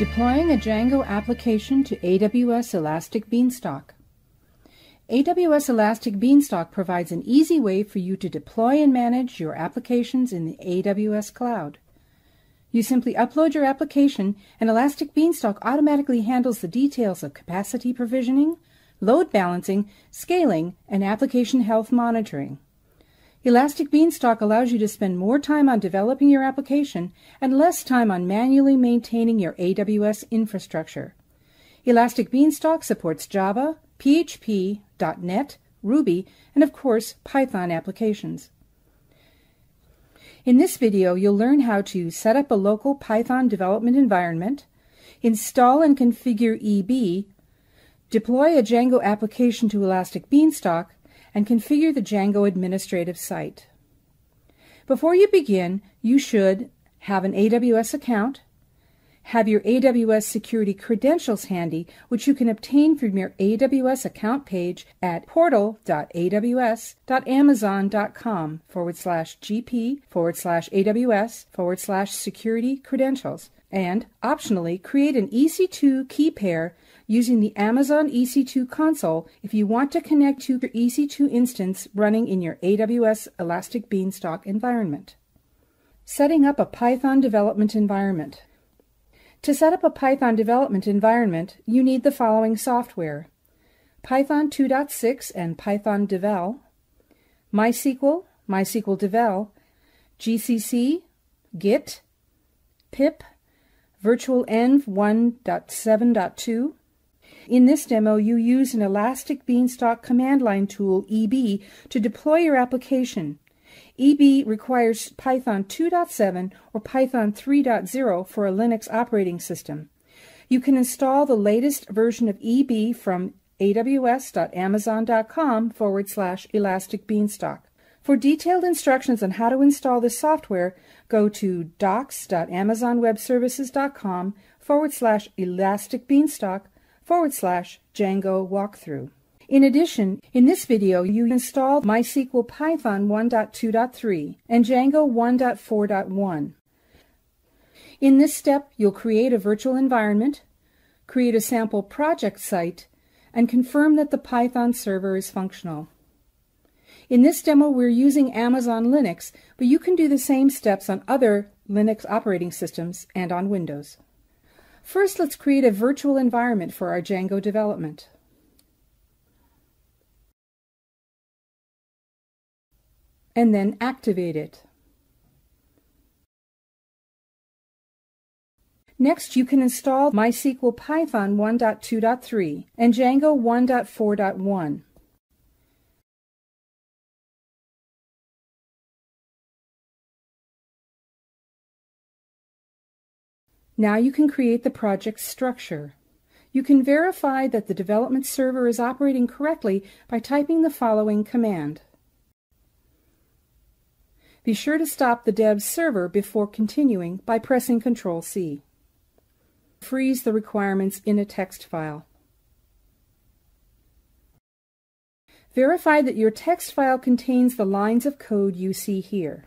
Deploying a Django application to AWS Elastic Beanstalk. AWS Elastic Beanstalk provides an easy way for you to deploy and manage your applications in the AWS cloud. You simply upload your application and Elastic Beanstalk automatically handles the details of capacity provisioning, load balancing, scaling, and application health monitoring. Elastic Beanstalk allows you to spend more time on developing your application and less time on manually maintaining your AWS infrastructure. Elastic Beanstalk supports Java, PHP, .NET, Ruby, and of course Python applications. In this video, you'll learn how to set up a local Python development environment, install and configure EB, deploy a Django application to Elastic Beanstalk, and configure the Django administrative site. Before you begin, you should have an AWS account, have your AWS security credentials handy, which you can obtain from your AWS account page at portal.aws.amazon.com forward slash GP forward slash AWS forward slash security credentials. And optionally, create an EC2 key pair using the Amazon EC2 console if you want to connect to your EC2 instance running in your AWS Elastic Beanstalk environment. Setting up a Python development environment. To set up a Python development environment, you need the following software. Python 2.6 and Python Devel, MySQL, MySQL Devel, GCC, Git, pip, virtualenv 1.7.2, in this demo, you use an Elastic Beanstalk command line tool, EB, to deploy your application. EB requires Python 2.7 or Python 3.0 for a Linux operating system. You can install the latest version of EB from aws.amazon.com forward slash elastic beanstalk. For detailed instructions on how to install this software, go to docs.amazonwebservices.com forward slash elastic beanstalk forward slash Django walkthrough. In addition, in this video, you install MySQL Python 1.2.3 and Django 1.4.1. In this step, you'll create a virtual environment, create a sample project site, and confirm that the Python server is functional. In this demo, we're using Amazon Linux, but you can do the same steps on other Linux operating systems and on Windows. First, let's create a virtual environment for our Django development. And then activate it. Next, you can install MySQL Python 1.2.3 and Django 1.4.1. Now you can create the project structure. You can verify that the development server is operating correctly by typing the following command. Be sure to stop the dev server before continuing by pressing Ctrl C. Freeze the requirements in a text file. Verify that your text file contains the lines of code you see here.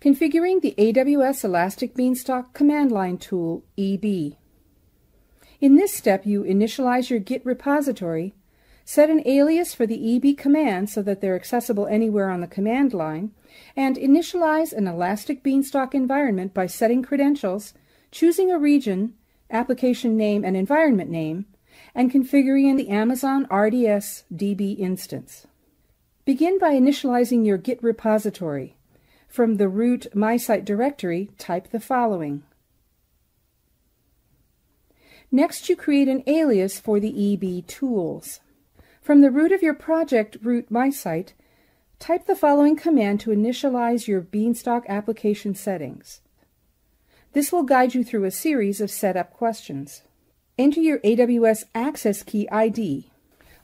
Configuring the AWS Elastic Beanstalk command line tool, EB. In this step, you initialize your Git repository, set an alias for the EB command so that they're accessible anywhere on the command line, and initialize an Elastic Beanstalk environment by setting credentials, choosing a region, application name, and environment name, and configuring the Amazon RDS DB instance. Begin by initializing your Git repository. From the root MySite directory, type the following. Next, you create an alias for the EB tools. From the root of your project, root MySite, type the following command to initialize your Beanstalk application settings. This will guide you through a series of setup questions. Enter your AWS access key ID.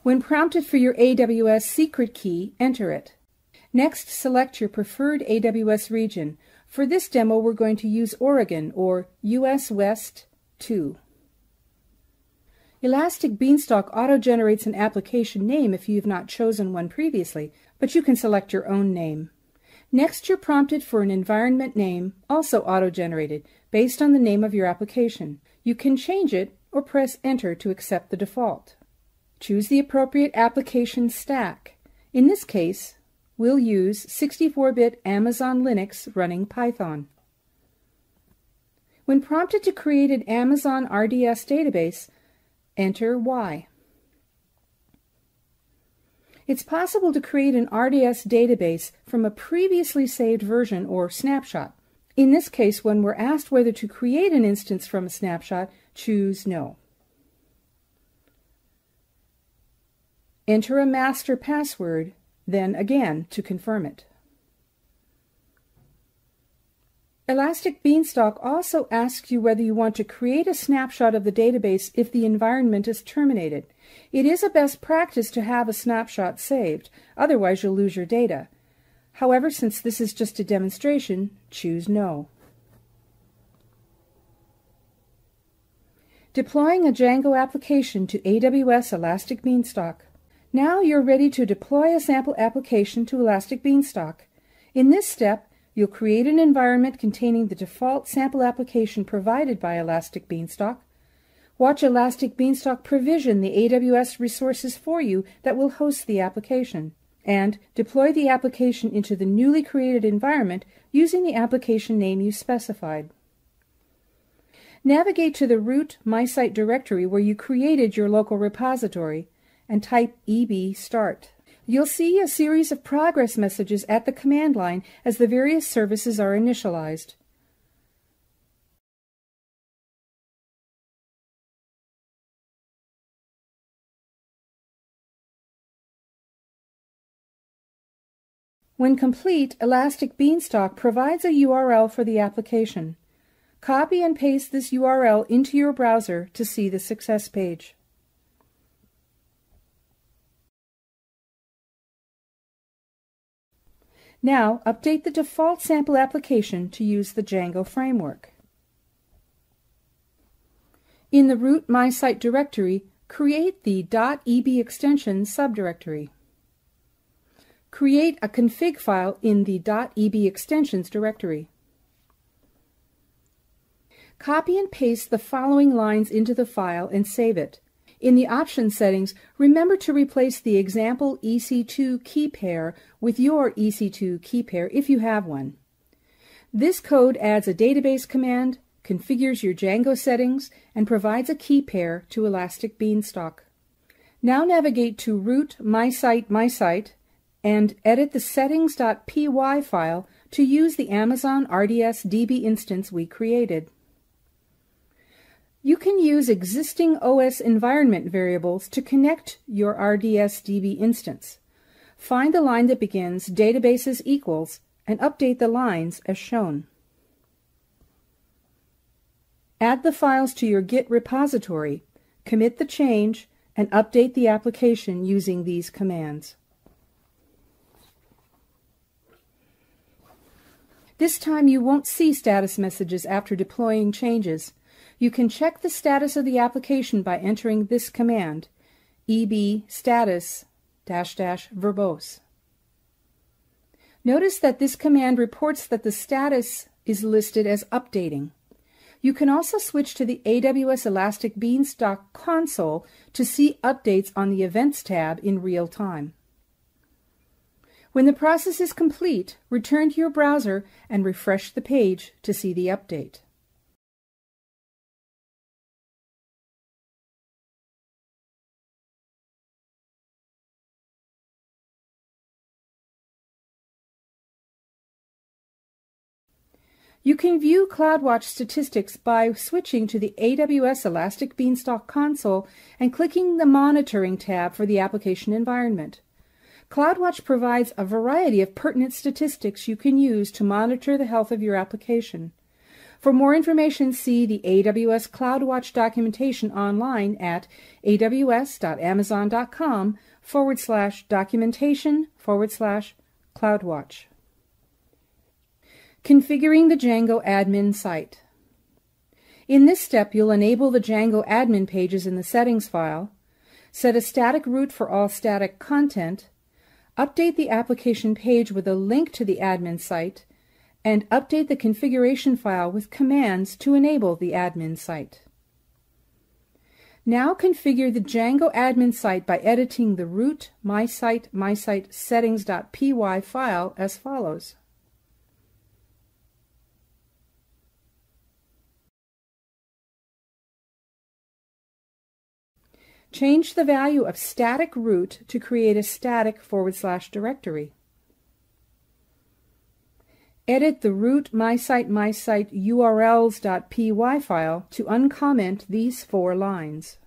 When prompted for your AWS secret key, enter it. Next, select your preferred AWS region. For this demo, we're going to use Oregon or US West 2. Elastic Beanstalk auto-generates an application name if you have not chosen one previously, but you can select your own name. Next, you're prompted for an environment name, also auto-generated, based on the name of your application. You can change it or press Enter to accept the default. Choose the appropriate application stack. In this case, we'll use 64-bit Amazon Linux running Python. When prompted to create an Amazon RDS database, enter Y. It's possible to create an RDS database from a previously saved version or snapshot. In this case, when we're asked whether to create an instance from a snapshot, choose No. Enter a master password, then again to confirm it. Elastic Beanstalk also asks you whether you want to create a snapshot of the database if the environment is terminated. It is a best practice to have a snapshot saved, otherwise you'll lose your data. However, since this is just a demonstration, choose No. Deploying a Django application to AWS Elastic Beanstalk. Now you're ready to deploy a sample application to Elastic Beanstalk. In this step, You'll create an environment containing the default sample application provided by Elastic Beanstalk. Watch Elastic Beanstalk provision the AWS resources for you that will host the application. And deploy the application into the newly created environment using the application name you specified. Navigate to the root MySite directory where you created your local repository and type eb start. You'll see a series of progress messages at the command line as the various services are initialized. When complete, Elastic Beanstalk provides a URL for the application. Copy and paste this URL into your browser to see the success page. Now, update the default sample application to use the Django framework. In the root MySite directory, create the .eb extension subdirectory. Create a config file in the .eb extensions directory. Copy and paste the following lines into the file and save it. In the option settings, remember to replace the example EC2 key pair with your EC2 key pair if you have one. This code adds a database command, configures your Django settings, and provides a key pair to Elastic Beanstalk. Now navigate to root MySite MySite and edit the settings.py file to use the Amazon RDS DB instance we created. You can use existing OS environment variables to connect your RDS-DB instance. Find the line that begins databases equals and update the lines as shown. Add the files to your Git repository, commit the change, and update the application using these commands. This time you won't see status messages after deploying changes. You can check the status of the application by entering this command, eb status dash dash verbose. Notice that this command reports that the status is listed as updating. You can also switch to the AWS Elastic Beanstalk console to see updates on the Events tab in real time. When the process is complete, return to your browser and refresh the page to see the update. You can view CloudWatch statistics by switching to the AWS Elastic Beanstalk console and clicking the Monitoring tab for the application environment. CloudWatch provides a variety of pertinent statistics you can use to monitor the health of your application. For more information, see the AWS CloudWatch documentation online at aws.amazon.com forward slash documentation forward slash CloudWatch. Configuring the Django admin site. In this step, you'll enable the Django admin pages in the settings file, set a static root for all static content, update the application page with a link to the admin site, and update the configuration file with commands to enable the admin site. Now configure the Django admin site by editing the root mysite mysite settings.py file as follows. Change the value of static root to create a static forward slash directory. Edit the root mysite mysite urls.py file to uncomment these four lines.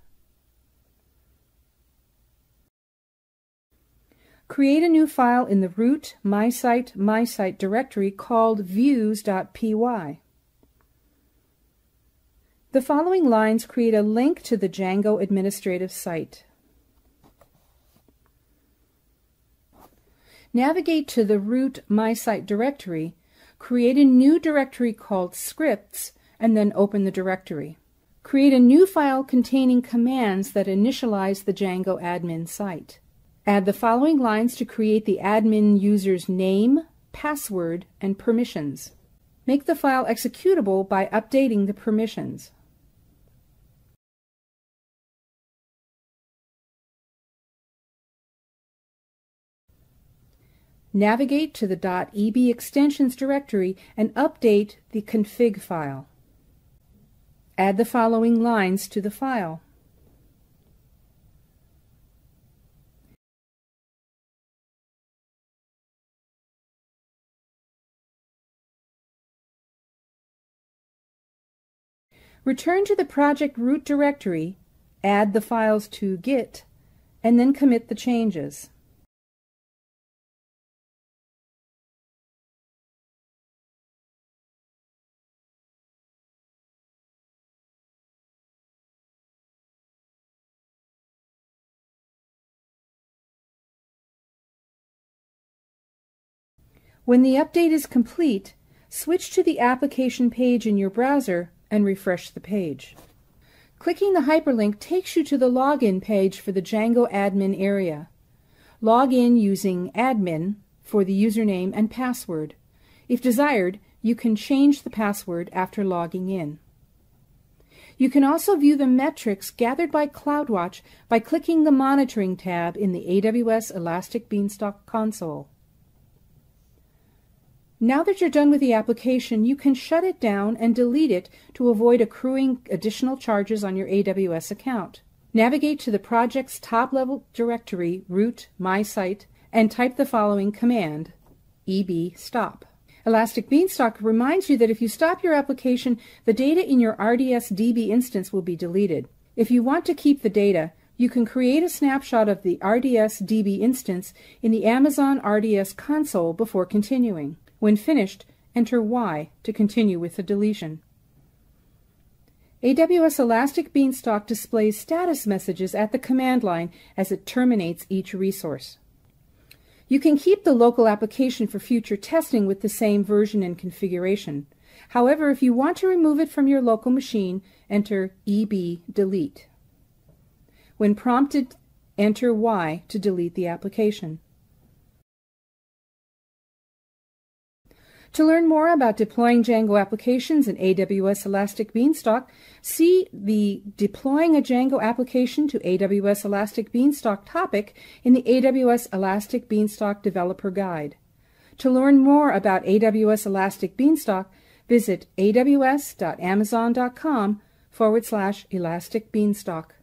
Create a new file in the root mysite mysite directory called views.py. The following lines create a link to the Django administrative site. Navigate to the root mysite directory, create a new directory called scripts, and then open the directory. Create a new file containing commands that initialize the Django admin site. Add the following lines to create the admin user's name, password, and permissions. Make the file executable by updating the permissions. Navigate to the .eb extensions directory and update the config file. Add the following lines to the file. Return to the project root directory, add the files to Git, and then commit the changes. When the update is complete, switch to the application page in your browser and refresh the page. Clicking the hyperlink takes you to the login page for the Django admin area. Log in using admin for the username and password. If desired, you can change the password after logging in. You can also view the metrics gathered by CloudWatch by clicking the Monitoring tab in the AWS Elastic Beanstalk console. Now that you're done with the application, you can shut it down and delete it to avoid accruing additional charges on your AWS account. Navigate to the project's top-level directory, root mysite, and type the following command, eb stop. Elastic Beanstalk reminds you that if you stop your application, the data in your RDS DB instance will be deleted. If you want to keep the data, you can create a snapshot of the RDS DB instance in the Amazon RDS console before continuing. When finished, enter Y to continue with the deletion. AWS Elastic Beanstalk displays status messages at the command line as it terminates each resource. You can keep the local application for future testing with the same version and configuration. However, if you want to remove it from your local machine, enter EB delete. When prompted, enter Y to delete the application. To learn more about deploying Django applications in AWS Elastic Beanstalk, see the Deploying a Django Application to AWS Elastic Beanstalk topic in the AWS Elastic Beanstalk Developer Guide. To learn more about AWS Elastic Beanstalk, visit aws.amazon.com forward slash elastic beanstalk.